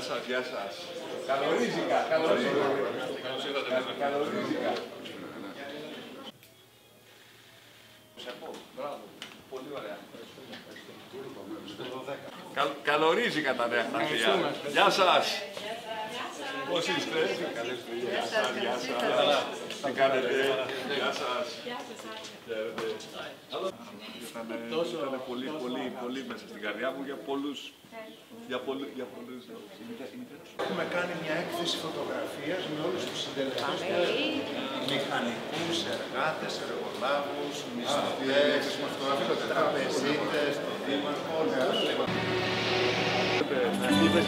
σας, γεια σας. Καλορίζικα, καλορίζικα. Καλορίζικα. Μπράβο, πολύ ωραία. Καλ- Καλορίζικα τα νέα χαρτιά. Γεια σας. Πώς είστε. Γεια σας, γεια σας. Τι κάνετε; Γεια σας. Χαίρετε. Ήταν, ήταν πολύ, πολύ, πολύ μέσα στην καρδιά μου για πολλούς, για πολλούς, για πολλούς λόγους. Έχουμε κάνει μια έκθεση φωτογραφίας με όλους τους συντελεστές μηχανικούς, εργάτες, εργολάβους, μισθωτές, τραπεζίτες, το δήμαρχο, όλοι.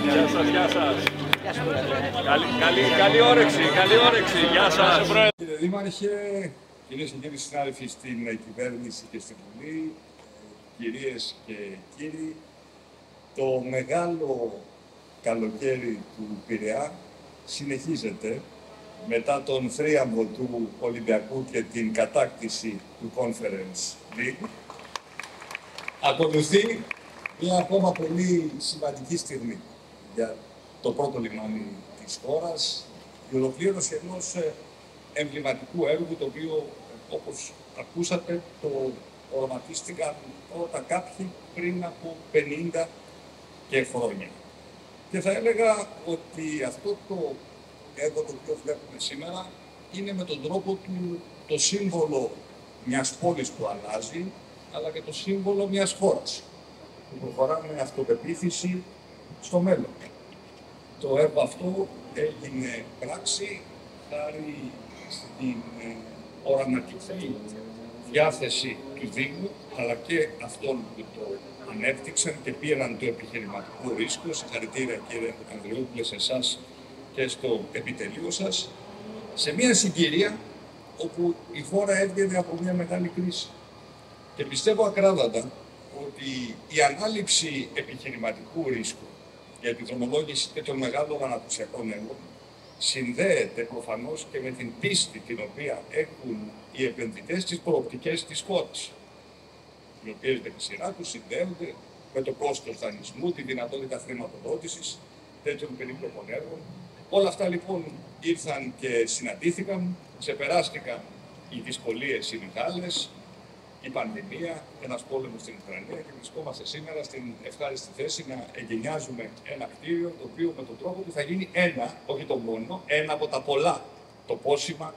Γεια σας, γεια σας. Καλή, καλή, καλή όρεξη, καλή όρεξη. Γεια σας. Κύριε Δήμαρχε, κυρίες και κύριοι συνάδελφοι στην ε, κυβέρνηση και στην Βουλή, ε, κυρίες και κύριοι, το μεγάλο καλοκαίρι του Πειραιά συνεχίζεται μετά τον θρίαμβο του Ολυμπιακού και την κατάκτηση του Conference League. Ακολουθεί μια ακόμα πολύ σημαντική στιγμή για το πρώτο λιμάνι της χώρας, η ολοκλήρωση ενός ε, εμβληματικού έργου, το οποίο, ε, όπως ακούσατε, το οραματίστηκαν πρώτα κάποιοι πριν από 50 και χρόνια. Και θα έλεγα ότι αυτό το έργο το οποίο βλέπουμε σήμερα είναι με τον τρόπο του το σύμβολο μιας πόλης που αλλάζει, αλλά και το σύμβολο μιας χώρας που προχωράμε με αυτοπεποίθηση στο μέλλον. Το έργο αυτό έγινε πράξη χάρη στην ε, οραματική διάθεση του Δήμου, αλλά και αυτών που το ανέπτυξαν και πήραν το επιχειρηματικό ρίσκο. Συγχαρητήρια κύριε Ανδριόπουλε σε εσάς και στο επιτελείο σας, σε μια συγκυρία όπου η χώρα έβγαινε από μια μεγάλη κρίση. Και πιστεύω ακράδαντα ότι η ανάληψη επιχειρηματικού ρίσκου για τη δρομολόγηση και των μεγάλων αναπτυξιακών έργων συνδέεται προφανώς και με την πίστη την οποία έχουν οι επενδυτές στις προοπτικές της χώρας. Οι οποίες με τη σειρά τους συνδέονται με το κόστος δανεισμού, τη δυνατότητα χρηματοδότησης τέτοιων περίπλοκων έργων. Όλα αυτά λοιπόν ήρθαν και συναντήθηκαν, ξεπεράστηκαν οι δυσκολίες οι μεγάλες, η πανδημία, ένας πόλεμος στην Ουκρανία και βρισκόμαστε σήμερα στην ευχάριστη θέση να εγκαινιάζουμε ένα κτίριο το οποίο με τον τρόπο του θα γίνει ένα, όχι το μόνο, ένα από τα πολλά. Το πόσημα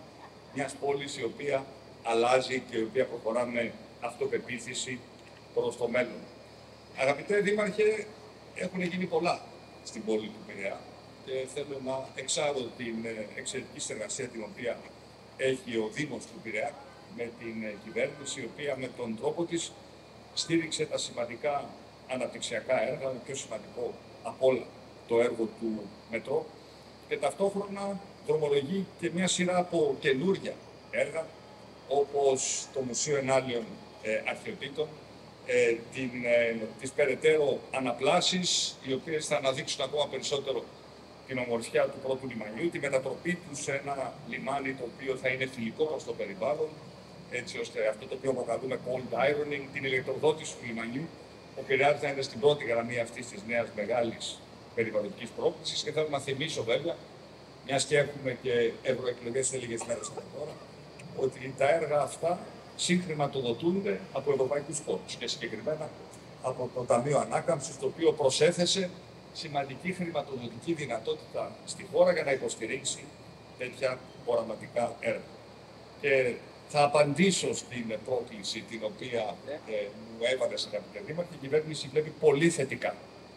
μιας πόλης η οποία αλλάζει και η οποία προχωρά με αυτοπεποίθηση προς το μέλλον. Αγαπητέ Δήμαρχε, έχουν γίνει πολλά στην πόλη του Πειραιά και θέλω να εξάρω την ε, εξαιρετική συνεργασία την οποία έχει ο Δήμος του Πειραιά με την ε, κυβέρνηση, η οποία με τον τρόπο της στήριξε τα σημαντικά αναπτυξιακά έργα, το πιο σημαντικό από όλα το έργο του Μετρό και ταυτόχρονα δρομολογεί και μια σειρά από καινούργια έργα όπως το Μουσείο Ενάλιων ε, Αρχαιοτήτων, ε, την, ε, τις περαιτέρω αναπλάσεις, οι οποίες θα αναδείξουν ακόμα περισσότερο την ομορφιά του πρώτου λιμανιού, τη μετατροπή τους σε ένα λιμάνι το οποίο θα είναι φιλικό προς το περιβάλλον, έτσι ώστε αυτό το οποίο αποκαλούμε cold ironing, την ηλεκτροδότηση του λιμανιού, ο Πειραιάς θα είναι στην πρώτη γραμμή αυτής της νέας μεγάλης περιβαλλοντικής πρόκλησης και θέλω να θυμίσω βέβαια, μιας και έχουμε και ευρωεκλογές σε λίγες μέρες από τώρα, ότι τα έργα αυτά συγχρηματοδοτούνται από ευρωπαϊκούς πόρους και συγκεκριμένα από το Ταμείο Ανάκαμψης, το οποίο προσέθεσε σημαντική χρηματοδοτική δυνατότητα στη χώρα για να υποστηρίξει τέτοια οραματικά έργα. Και θα απαντήσω στην πρόκληση την οποία ε, μου έβαλες σε αγαπητέ Δήμαρχε. Η κυβέρνηση βλέπει πολύ θετικά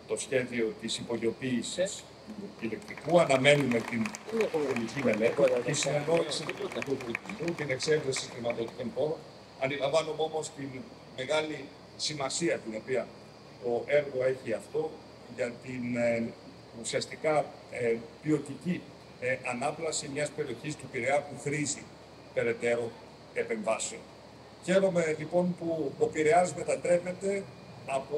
το σχέδιο της υπογειοποίησης του ηλεκτρικού. Αναμένουμε την πολιτική μελέτη, τη συνεννόηση του πολιτισμού, την εξέβρεση χρηματοδοτικών πόρων. Αντιλαμβάνομαι όμως την μεγάλη σημασία την οποία το έργο έχει αυτό για την ε, ουσιαστικά ε, ποιοτική ε, ανάπλαση μιας περιοχής του Πειραιά που χρήζει περαιτέρω επεμβάσεων. Χαίρομαι λοιπόν που ο Πειραιάς μετατρέπεται από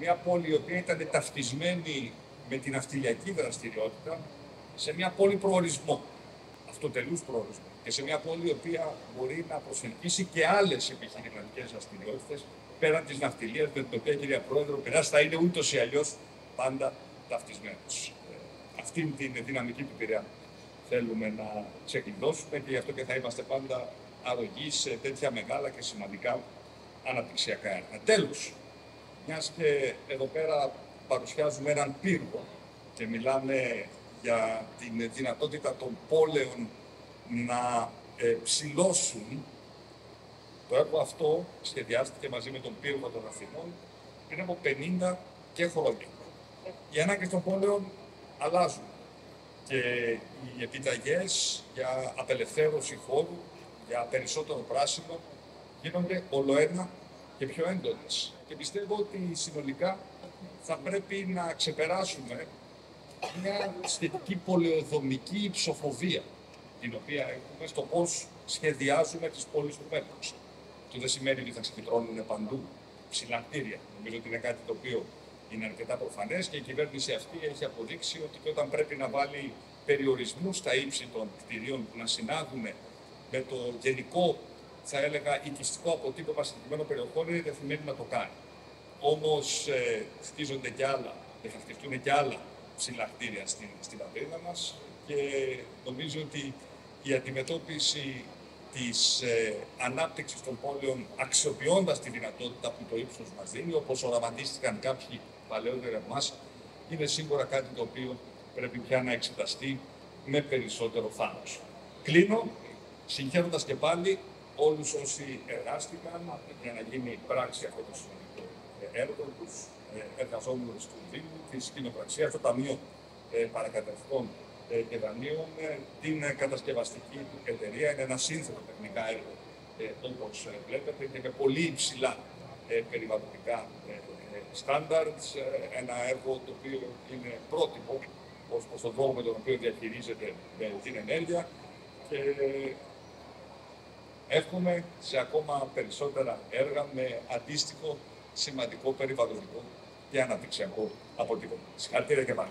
μια πόλη η οποία ήταν ταυτισμένη με την αυτιλιακή δραστηριότητα σε μια πόλη προορισμό, αυτοτελούς προορισμό και σε μια πόλη η οποία μπορεί να προσελκύσει και άλλες επιχειρηματικές δραστηριότητες πέραν της ναυτιλίας με την οποία κυρία Πρόεδρο ο Πειραιάς θα είναι ούτως ή αλλιώς πάντα ταυτισμένος. αυτήν την δυναμική του Πειραιά θέλουμε να ξεκλειδώσουμε και γι' αυτό και θα είμαστε πάντα αρρωγοί σε τέτοια μεγάλα και σημαντικά αναπτυξιακά έργα. Τέλος, μιας και εδώ πέρα παρουσιάζουμε έναν πύργο και μιλάμε για την δυνατότητα των πόλεων να ε, ψηλώσουν, το έργο αυτό σχεδιάστηκε μαζί με τον πύργο των Αθηνών πριν από 50 και χρόνια. Οι ανάγκες των πόλεων αλλάζουν και οι επιταγές για απελευθέρωση χώρου, για περισσότερο πράσινο, γίνονται ολοένα και πιο έντονες. Και πιστεύω ότι συνολικά θα πρέπει να ξεπεράσουμε μια σχετική πολεοδομική ψοφοβία την οποία έχουμε στο πώς σχεδιάζουμε τις πόλεις του μέλλοντος. Αυτό δεν σημαίνει ότι θα ξεφυτρώνουν παντού ψηλά κτίρια. Νομίζω ότι είναι κάτι το οποίο είναι αρκετά προφανές και η κυβέρνηση αυτή έχει αποδείξει ότι και όταν πρέπει να βάλει περιορισμούς στα ύψη των κτηρίων που να συνάδουν με το γενικό, θα έλεγα, οικιστικό αποτύπωμα συγκεκριμένων περιοχών, είναι διαθυμένη να το κάνει. Όμως ε, χτίζονται και άλλα, και θα χτιστούν και άλλα ψηλά κτίρια στην, στην πατρίδα μας και νομίζω ότι η αντιμετώπιση της ε, ανάπτυξης των πόλεων αξιοποιώντας τη δυνατότητα που το ύψος μας δίνει, όπως οραματίστηκαν κάποιοι παλαιότερα εμάς, είναι σίγουρα κάτι το οποίο πρέπει πια να εξεταστεί με περισσότερο θάρρος. Κλείνω συγχαίροντας και πάλι όλους όσοι εργάστηκαν για να γίνει πράξη αυτό το σημαντικό έργο, τους ε, εργαζόμενους του Δήμου, της κοινοπραξίας, το Ταμείο ε, Παρακατευτών ε, και δανείων την κατασκευαστική εταιρεία. Είναι ένα σύνθετο τεχνικά έργο, όπως βλέπετε, και με πολύ υψηλά περιβαλλοντικά standards, ένα έργο το οποίο είναι πρότυπο ως προς τον τρόπο με τον οποίο διαχειρίζεται την ενέργεια και εύχομαι σε ακόμα περισσότερα έργα με αντίστοιχο σημαντικό περιβαλλοντικό και αναπτυξιακό αποτύπωμα. Συγχαρητήρια και πάλι.